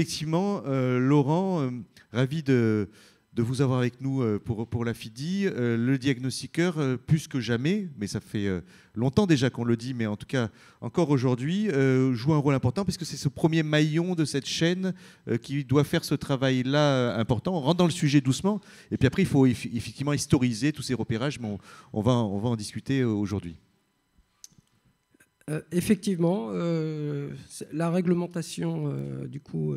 effectivement, Laurent, ravi de, vous avoir avec nous euh, pour, pour la FIDI. Euh, le diagnostiqueur, euh, plus que jamais, mais ça fait longtemps déjà qu'on le dit, mais en tout cas encore aujourd'hui, joue un rôle important parce que c'est ce premier maillon de cette chaîne qui doit faire ce travail-là important. On rentre dans le sujet doucement, et puis après, il faut effectivement historiser tous ces repérages, mais on, va, on va en discuter aujourd'hui. Effectivement, la réglementation, du coup,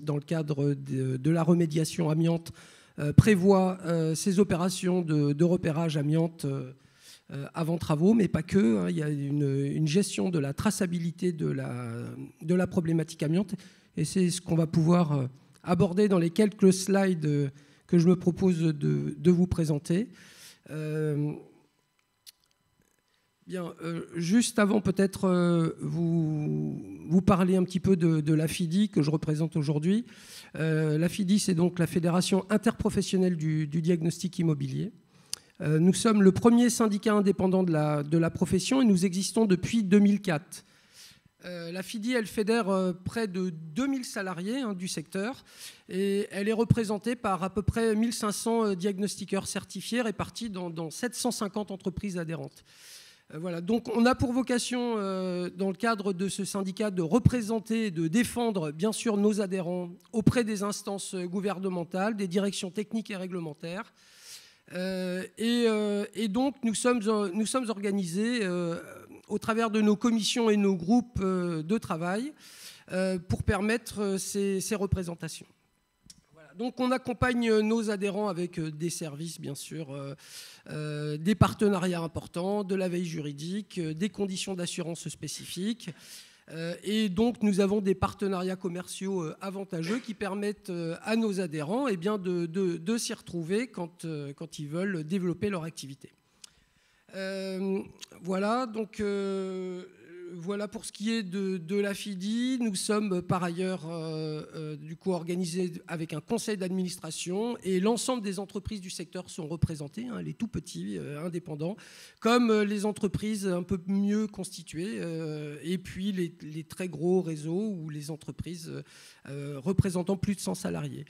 dans le cadre de, la remédiation amiante, euh, prévoit euh, ces opérations de, repérage amiante euh, avant travaux, mais pas que. Hein. il y a une, gestion de la traçabilité de la, de la problématique amiante, et c'est ce qu'on va pouvoir aborder dans les quelques slides que je me propose de, vous présenter. Bien, juste avant peut-être vous, vous parler un petit peu de, la FIDI que je représente aujourd'hui. Euh, la FIDI, c'est donc la Fédération interprofessionnelle du, diagnostic immobilier. Euh, nous sommes le premier syndicat indépendant de la, de profession et nous existons depuis 2004. Euh, la FIDI, elle fédère près de 2000 salariés hein, du secteur et elle est représentée par à peu près 1500 diagnostiqueurs certifiés répartis dans 750 entreprises adhérentes. Euh, voilà, donc on a pour vocation, euh, dans le cadre de ce syndicat, de représenter, de défendre bien sûr nos adhérents auprès des instances gouvernementales, des directions techniques et réglementaires. Euh, et, donc nous sommes, organisés au travers de nos commissions et nos groupes de travail pour permettre ces représentations. Donc on accompagne nos adhérents avec des services, bien sûr, euh, des partenariats importants, de la veille juridique, euh, des conditions d'assurance spécifiques. Euh, et donc, nous avons des partenariats commerciaux avantageux qui permettent à nos adhérents eh bien, de, de s'y retrouver quand, quand, ils veulent développer leur activité. voilà, donc voilà pour ce qui est de, la FIDI. Nous sommes par ailleurs euh, euh, du coup organisés avec un conseil d'administration et l'ensemble des entreprises du secteur sont représentées, hein, les tout petits, euh, indépendants, comme les entreprises un peu mieux constituées et puis les, très gros réseaux ou les entreprises représentant plus de 100 salariés.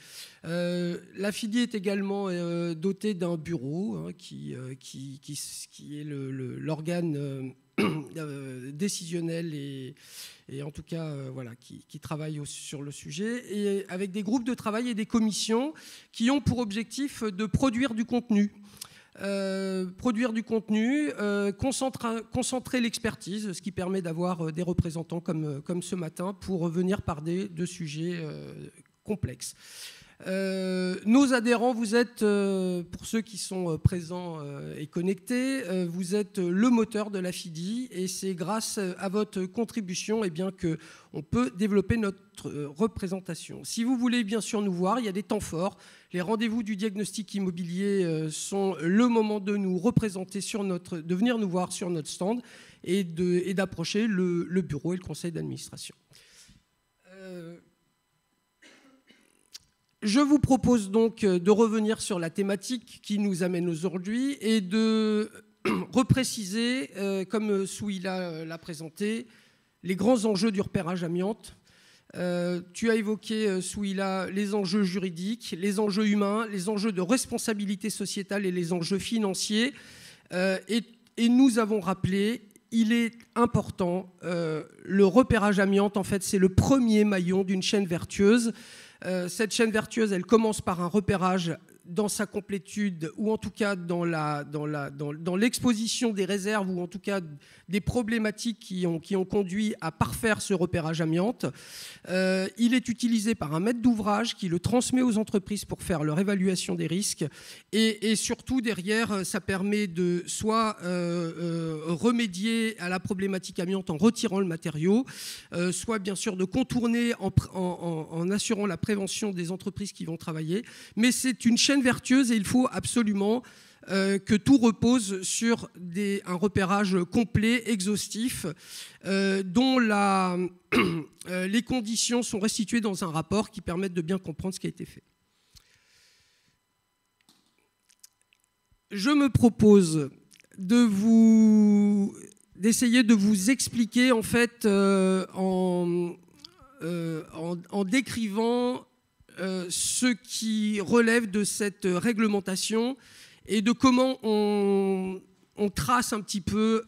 la FIDI est également dotée d'un bureau hein, qui, est l'organe Euh, décisionnel et, en tout cas euh, voilà, qui, travaillent sur le sujet, et avec des groupes de travail et des commissions qui ont pour objectif de produire du contenu. Euh, produire du contenu, concentrer, l'expertise, ce qui permet d'avoir des représentants comme, ce matin pour revenir parler de sujets complexes. Euh, nos adhérents, vous êtes, euh, pour ceux qui sont euh, présents et connectés, vous êtes le moteur de la FIDI et c'est grâce à votre contribution eh bien, qu'on peut développer notre représentation. Si vous voulez bien sûr nous voir, il y a des temps forts. Les rendez-vous du diagnostic immobilier sont le moment de nous représenter sur notre, de venir nous voir sur notre stand et d'approcher le, le, bureau et le conseil d'administration. Je vous propose donc euh, de revenir sur la thématique qui nous amène aujourd'hui et de repréciser, euh, comme Souila euh, l'a présenté, les grands enjeux du repérage amiante. tu as évoqué, Souila, les enjeux juridiques, les enjeux humains, les enjeux de responsabilité sociétale et les enjeux financiers. et, nous avons rappelé, il est important, le repérage amiante, en fait, c'est le premier maillon d'une chaîne vertueuse. Euh, cette chaîne vertueuse, elle commence par un repérage dans sa complétude, ou en tout cas dans, l'exposition des réserves, ou en tout cas des problématiques qui ont, conduit à parfaire ce repérage amiante. Euh, il est utilisé par un maître d'ouvrage qui le transmet aux entreprises pour faire leur évaluation des risques. Et, surtout, derrière, ça permet de soit euh, remédier à la problématique amiante en retirant le matériau, soit bien sûr de contourner en, en, en assurant la prévention des entreprises qui vont travailler. Mais c'est une chaîne vertueuse et il faut absolument euh, que tout repose sur un repérage complet, exhaustif, euh, dont euh, les conditions sont restituées dans un rapport qui permettent de bien comprendre ce qui a été fait. Je me propose de vous d'essayer de vous expliquer en fait en en, décrivant ce qui relève de cette réglementation et de comment on, trace un petit peu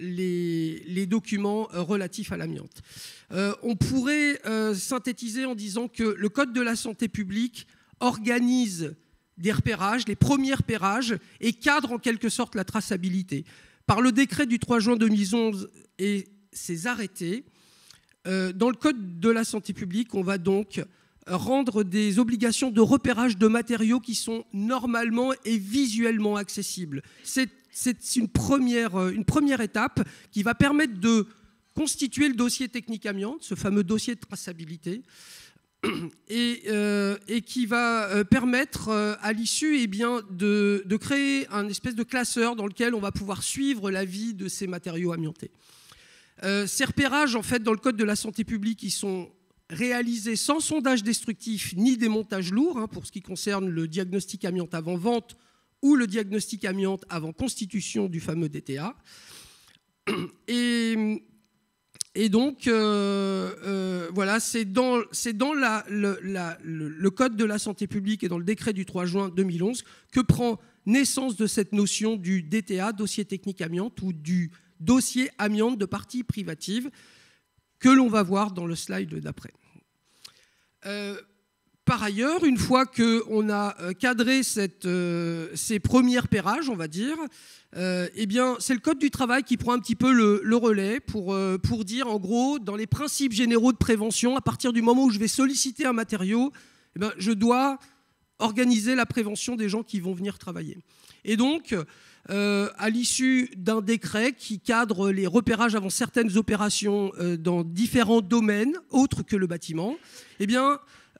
les, documents relatifs à l'amiante. on pourrait synthétiser en disant que le Code de la santé publique organise des repérages, les premiers repérages, et cadre en quelque sorte la traçabilité. Par le décret du 3 juin 2011 et ses arrêtés, euh, dans le Code de la santé publique, on va donc rendre des obligations de repérage de matériaux qui sont normalement et visuellement accessibles. C'est une première, euh, une première étape qui va permettre de constituer le dossier technique amiante, ce fameux dossier de traçabilité, Euh, et, qui va euh, permettre à l'issue eh de, créer un espèce de classeur dans lequel on va pouvoir suivre la vie de ces matériaux amiantés. ces repérages, en fait, dans le Code de la santé publique, ils sont réalisés sans sondage destructif ni démontage lourd, hein, pour ce qui concerne le diagnostic amiante avant vente ou le diagnostic amiante avant constitution du fameux DTA. Et et donc, euh, euh, voilà, c'est dans, dans le, Code de la santé publique et dans le décret du 3 juin 2011 que prend naissance de cette notion du DTA, dossier technique amiante, ou du dossier amiante de partie privative, que l'on va voir dans le slide d'après. Euh, par ailleurs, une fois qu'on a cadré cette, ces premiers repérages, on va dire, euh, eh bien, c'est le Code du travail qui prend un petit peu le, relais pour, euh, pour dire, en gros, dans les principes généraux de prévention, à partir du moment où je vais solliciter un matériau, eh bien, je dois organiser la prévention des gens qui vont venir travailler. Et donc, euh, à l'issue d'un décret qui cadre les repérages avant certaines opérations dans différents domaines autres que le bâtiment, eh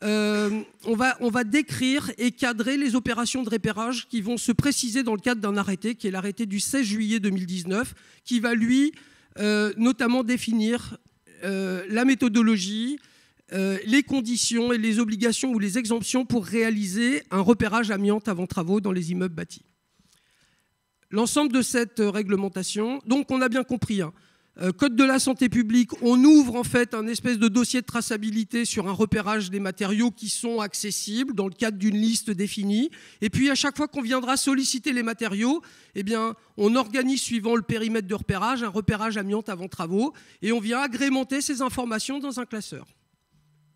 euh, on, va, décrire et cadrer les opérations de repérage qui vont se préciser dans le cadre d'un arrêté, qui est l'arrêté du 16 juillet 2019, qui va lui euh, notamment définir euh, la méthodologie, les conditions et les obligations ou les exemptions pour réaliser un repérage amiante avant travaux dans les immeubles bâtis. L'ensemble de cette réglementation, donc on a bien compris, hein, euh, Code de la santé publique, on ouvre en fait un espèce de dossier de traçabilité sur un repérage des matériaux qui sont accessibles dans le cadre d'une liste définie. Et puis à chaque fois qu'on viendra solliciter les matériaux, eh on organise suivant le périmètre de repérage un repérage amiante avant travaux et on vient agrémenter ces informations dans un classeur.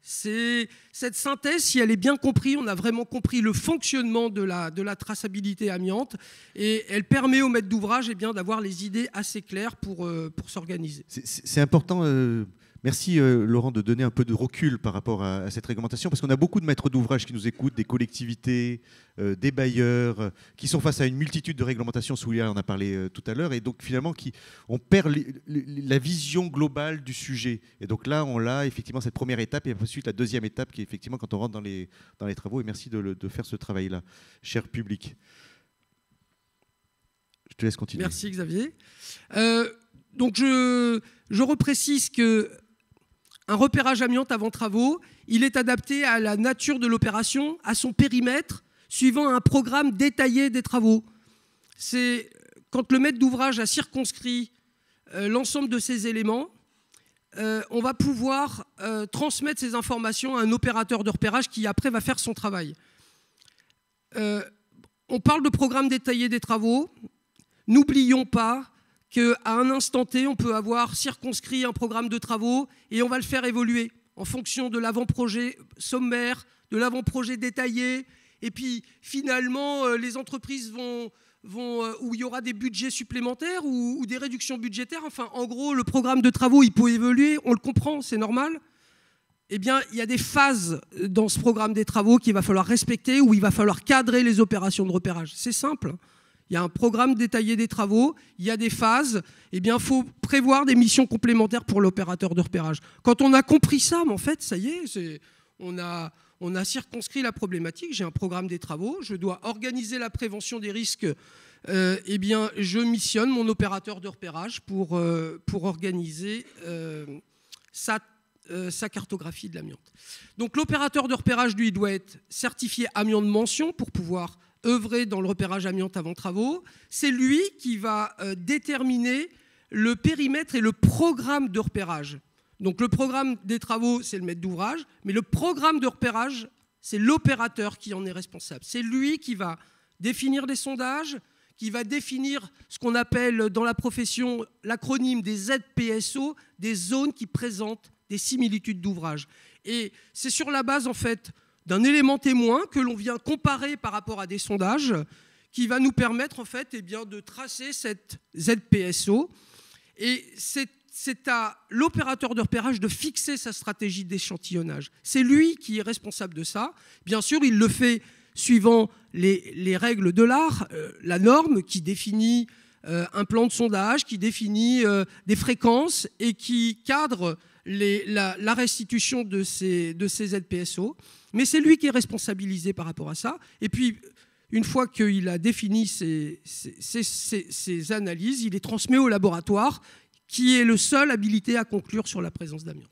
C'est cette synthèse, si elle est bien comprise, on a vraiment compris le fonctionnement de la, de la traçabilité amiante et elle permet au maître d'ouvrage eh d'avoir les idées assez claires pour, euh, pour s'organiser. C'est important. Euh, Merci euh, Laurent de donner un peu de recul par rapport à, cette réglementation, parce qu'on a beaucoup de maîtres d'ouvrage qui nous écoutent, des collectivités, euh, des bailleurs, euh, qui sont face à une multitude de réglementations, Soulier en a parlé tout à l'heure, et donc finalement qui, on perd la vision globale du sujet. Et donc là, on a effectivement cette première étape, et ensuite la deuxième étape, qui est effectivement quand on rentre dans les, dans les travaux, et merci de, de faire ce travail-là, cher public. Je te laisse continuer. Merci Xavier. donc je, je reprécise que un repérage amiante avant travaux, il est adapté à la nature de l'opération, à son périmètre, suivant un programme détaillé des travaux. C'est quand le maître d'ouvrage a circonscrit euh, l'ensemble de ces éléments, euh, on va pouvoir euh, transmettre ces informations à un opérateur de repérage qui après va faire son travail. on parle de programme détaillé des travaux. N'oublions pas qu'à un instant T, on peut avoir circonscrit un programme de travaux et on va le faire évoluer en fonction de l'avant-projet sommaire, de l'avant-projet détaillé. Et puis finalement, euh, les entreprises vont, euh, où il y aura des budgets supplémentaires ou, des réductions budgétaires. Enfin, en gros, le programme de travaux, il peut évoluer, on le comprend, c'est normal. Eh bien, il y a des phases dans ce programme des travaux qu'il va falloir respecter, où il va falloir cadrer les opérations de repérage. C'est simple il y a un programme détaillé des travaux, il y a des phases, eh bien, faut prévoir des missions complémentaires pour l'opérateur de repérage. Quand on a compris ça, en fait, ça y est, on, a, on a circonscrit la problématique, j'ai un programme des travaux, je dois organiser la prévention des risques, euh, eh bien, je missionne mon opérateur de repérage pour, euh, organiser euh, sa, cartographie de l'amiante. Donc l'opérateur de repérage, lui, doit être certifié amiante de mention pour pouvoir œuvrer dans le repérage amiante avant travaux. C'est lui qui va euh, déterminer le périmètre et le programme de repérage. Donc le programme des travaux, c'est le maître d'ouvrage, mais le programme de repérage, c'est l'opérateur qui en est responsable. C'est lui qui va définir les sondages, qui va définir ce qu'on appelle dans la profession l'acronyme des ZPSO, des zones qui présentent des similitudes d'ouvrage. Et c'est sur la base en fait d'un élément témoin que l'on vient comparer par rapport à des sondages qui va nous permettre en fait eh bien, de tracer cette ZPSO. Et c'est à l'opérateur de repérage de fixer sa stratégie d'échantillonnage. C'est lui qui est responsable de ça. Bien sûr, il le fait suivant les, règles de l'art, euh, la norme qui définit un plan de sondage, qui définit euh, des fréquences et qui cadre la, restitution de ces, de ces ZPSO. Mais c'est lui qui est responsabilisé par rapport à ça. Et puis, une fois qu'il a défini ses, analyses, il est transmis au laboratoire qui est le seul habilité à conclure sur la présence d'amiante.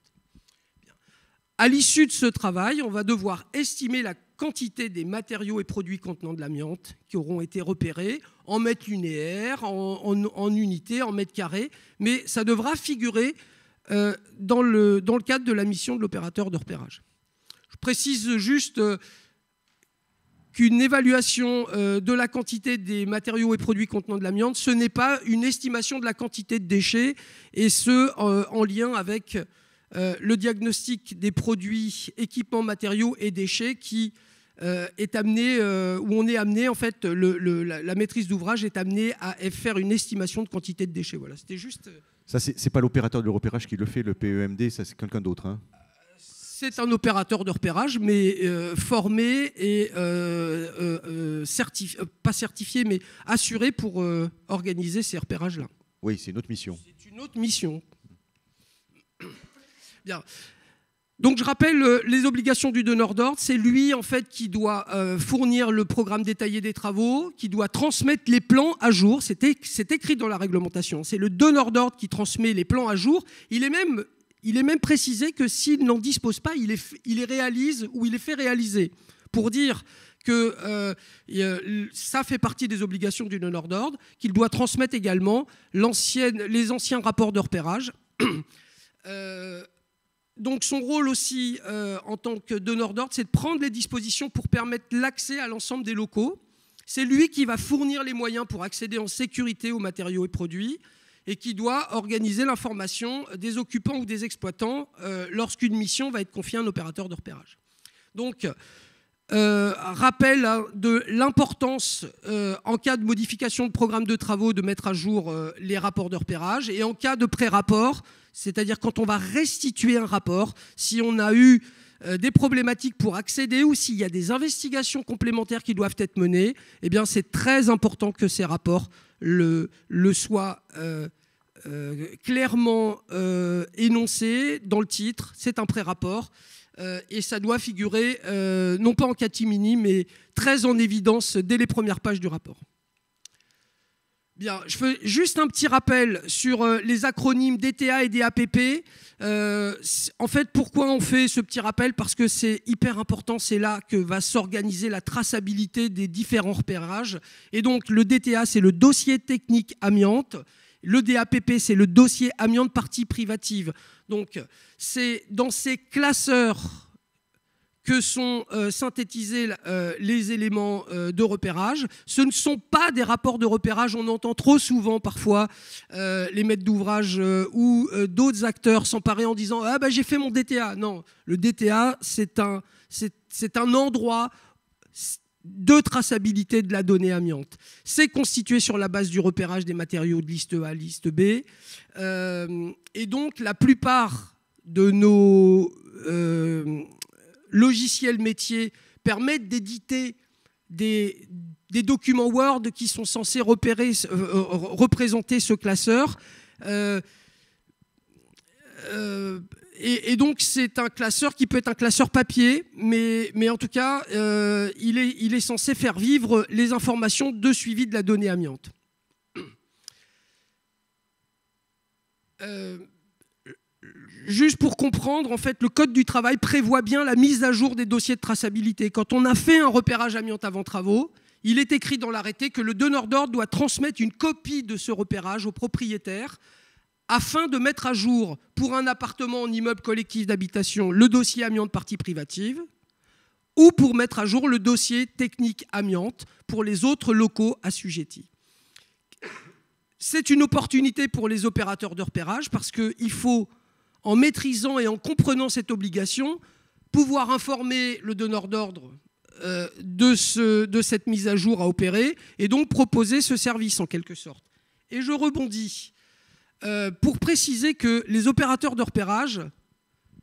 À l'issue de ce travail, on va devoir estimer la quantité des matériaux et produits contenant de l'amiante qui auront été repérés en mètres linéaires, en, unités, en mètres carrés, mais ça devra figurer euh, dans, le, dans, le, cadre de la mission de l'opérateur de repérage. Je précise juste euh, qu'une évaluation euh, de la quantité des matériaux et produits contenant de l'amiante, ce n'est pas une estimation de la quantité de déchets, et ce, en lien avec le diagnostic des produits, équipements, matériaux et déchets qui est amené, où on est amené, en fait, la, maîtrise d'ouvrage est amenée à faire une estimation de quantité de déchets. Voilà, c'était juste... Ça, c'est pas l'opérateur de repérage qui le fait, le PEMD, ça c'est quelqu'un d'autre. Hein c'est un opérateur de repérage, mais euh, formé et euh, euh, pas certifié, mais assuré pour organiser ces repérages-là. Oui, c'est une autre mission. C'est une autre mission. Bien. Donc je rappelle les obligations du donneur d'ordre. C'est lui en fait qui doit fournir le programme détaillé des travaux, qui doit transmettre les plans à jour. C'est écrit dans la réglementation. C'est le donneur d'ordre qui transmet les plans à jour. Il est même précisé que s'il n'en dispose pas, il les, réalise ou il les fait réaliser. Pour dire que euh, ça fait partie des obligations du donneur d'ordre, qu'il doit transmettre également les anciens rapports de repérage. Euh, donc son rôle aussi euh, en tant que donneur d'ordre, c'est de prendre les dispositions pour permettre l'accès à l'ensemble des locaux. C'est lui qui va fournir les moyens pour accéder en sécurité aux matériaux et produits et qui doit organiser l'information des occupants ou des exploitants euh, lorsqu'une mission va être confiée à un opérateur de repérage. Donc, euh, rappel hein, de l'importance en cas de modification de programme de travaux de mettre à jour les rapports de repérage et en cas de pré-rapport, c'est-à-dire quand on va restituer un rapport, si on a eu des problématiques pour accéder ou s'il y a des investigations complémentaires qui doivent être menées, eh bien c'est très important que ces rapports le, soit euh, euh, clairement euh, énoncé dans le titre. C'est un pré-rapport. et ça doit figurer non pas en catimini, mais très en évidence dès les premières pages du rapport. Je fais juste un petit rappel sur les acronymes DTA et DAPP. en fait, pourquoi on fait ce petit rappel? Parce que c'est hyper important, c'est là que va s'organiser la traçabilité des différents repérages. Et donc, le DTA, c'est le dossier technique amiante. Le DAPP, c'est le dossier amiante partie privative. Donc, c'est dans ces classeurs que sont euh, synthétisés euh, les éléments euh, de repérage. Ce ne sont pas des rapports de repérage. On entend trop souvent parfois les maîtres d'ouvrage ou d'autres acteurs s'emparer en disant Ah, ben j'ai fait mon DTA. Non, le DTA, c'est un, un endroit de traçabilité de la donnée amiante. C'est constitué sur la base du repérage des matériaux de liste A, liste B. et donc, la plupart de nos logiciels métiers permettent d'éditer des, documents Word qui sont censés euh, euh, représenter ce classeur. Euh, et, donc c'est un classeur qui peut être un classeur papier, mais, mais en tout cas, il, est, il est censé faire vivre les informations de suivi de la donnée amiante. Juste pour comprendre, en fait, le Code du travail prévoit bien la mise à jour des dossiers de traçabilité. Quand on a fait un repérage amiante avant travaux, il est écrit dans l'arrêté que le donneur d'ordre doit transmettre une copie de ce repérage au propriétaire afin de mettre à jour pour un appartement en immeuble collectif d'habitation le dossier amiante partie privative ou pour mettre à jour le dossier technique amiante pour les autres locaux assujettis. C'est une opportunité pour les opérateurs de repérage parce qu'il faut, en maîtrisant et en comprenant cette obligation, pouvoir informer le donneur d'ordre euh, de, cette mise à jour à opérer et donc proposer ce service en quelque sorte. Et je rebondis euh, pour préciser que les opérateurs de repérage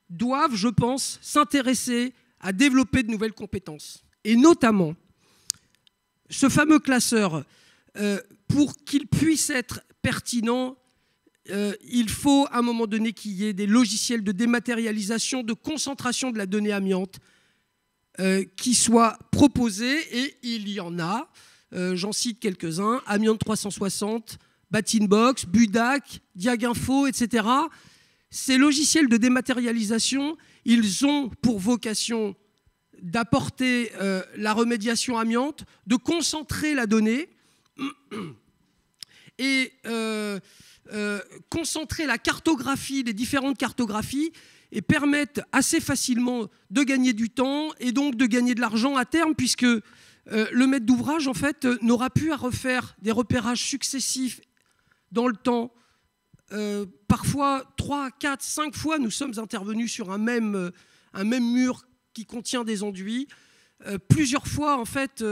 doivent, je pense, s'intéresser à développer de nouvelles compétences. Et notamment, ce fameux classeur, euh, pour qu'il puisse être pertinent, euh, il faut à un moment donné qu'il y ait des logiciels de dématérialisation, de concentration de la donnée amiante qui soient proposés, et il y en a. J'en cite quelques-uns, Amiante 360, Batinbox, Budac, Diaginfo, etc. Ces logiciels de dématérialisation, ils ont pour vocation d'apporter euh, la remédiation amiante, de concentrer la donnée et euh, euh, concentrer la cartographie, les différentes cartographies, et permettent assez facilement de gagner du temps et donc de gagner de l'argent à terme, puisque le maître d'ouvrage, en fait, n'aura plus à refaire des repérages successifs dans le temps. Euh, parfois, 3, 4, 5 fois, nous sommes intervenus sur un même, euh, un même mur qui contient des enduits. Euh, plusieurs fois, en fait,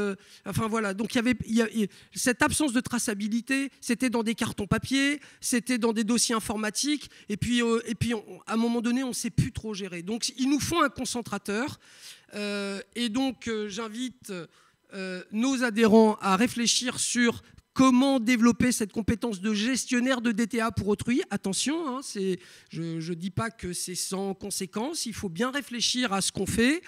enfin voilà, donc il y avait cette absence de traçabilité, c'était dans des cartons papier, c'était dans des dossiers informatiques, et puis, et puis à un moment donné, on ne sait plus trop gérer. Donc il nous faut un concentrateur, et donc j'invite nos adhérents à réfléchir sur Comment développer cette compétence de gestionnaire de DTA pour autrui Attention, hein, je ne dis pas que c'est sans conséquence, il faut bien réfléchir à ce qu'on fait.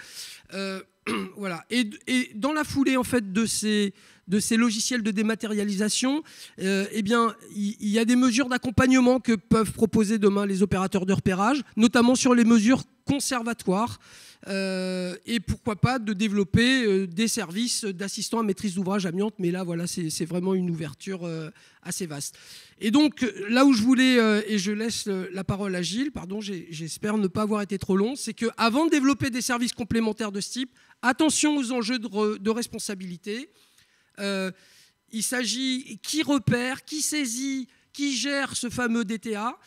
Euh, voilà. Et, dans la foulée en fait, de, ces, de ces logiciels de dématérialisation, euh, eh bien, il, y a des mesures d'accompagnement que peuvent proposer demain les opérateurs de repérage, notamment sur les mesures conservatoires. Euh, et pourquoi pas de développer euh, des services d'assistants à maîtrise d'ouvrage amiante. Mais là, voilà, c'est vraiment une ouverture assez vaste. Et donc, là où je voulais, et je laisse la parole à Gilles, pardon, j'espère ne pas avoir été trop long, c'est qu'avant de développer des services complémentaires de ce type, attention aux enjeux de responsabilité. Il s'agit qui repère, qui saisit, qui gère ce fameux DTA.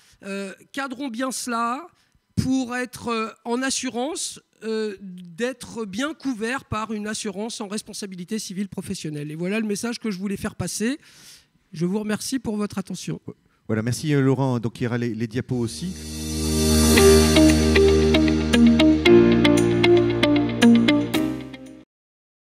cadrons bien cela pour être en assurance euh, d'être bien couvert par une assurance en responsabilité civile professionnelle. Et voilà le message que je voulais faire passer. Je vous remercie pour votre attention. Voilà, merci euh, Laurent. Donc il y aura les diapos aussi.